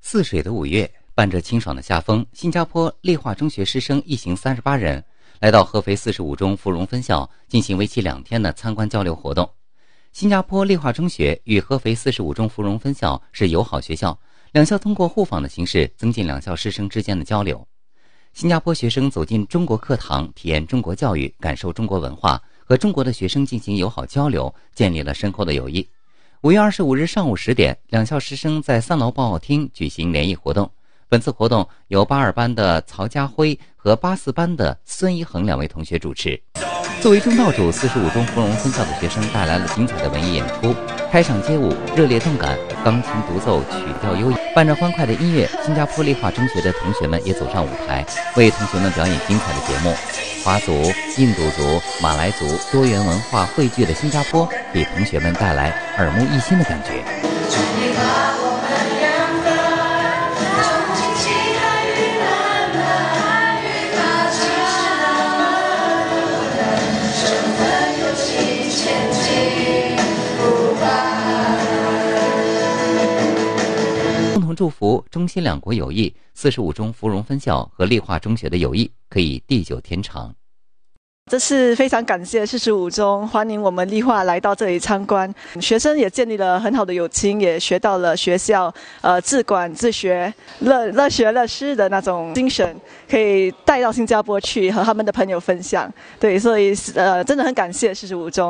泗水的五月，伴着清爽的夏风，新加坡立化中学师生一行三十八人来到合肥四十五中芙蓉分校进行为期两天的参观交流活动。新加坡立化中学与合肥四十五中芙蓉分校是友好学校，两校通过互访的形式增进两校师生之间的交流。新加坡学生走进中国课堂，体验中国教育，感受中国文化，和中国的学生进行友好交流，建立了深厚的友谊。五月二十五日上午十点，两校师生在三楼报告厅举行联谊活动。本次活动由八二班的曹家辉和八四班的孙一恒两位同学主持。作为中道主，四十五中芙蓉分校的学生带来了精彩的文艺演出，开场街舞热烈动感，钢琴独奏曲调优雅，伴着欢快的音乐，新加坡立化中学的同学们也走上舞台，为同学们表演精彩的节目。华族、印度族、马来族多元文化汇聚的新加坡，给同学们带来耳目一新的感觉。祝福中新两国友谊，四十五中芙蓉分校和立化中学的友谊可以地久天长。这是非常感谢四十五中欢迎我们立化来到这里参观，学生也建立了很好的友情，也学到了学校呃自管自学、乐乐学乐师的那种精神，可以带到新加坡去和他们的朋友分享。对，所以呃真的很感谢四十五中。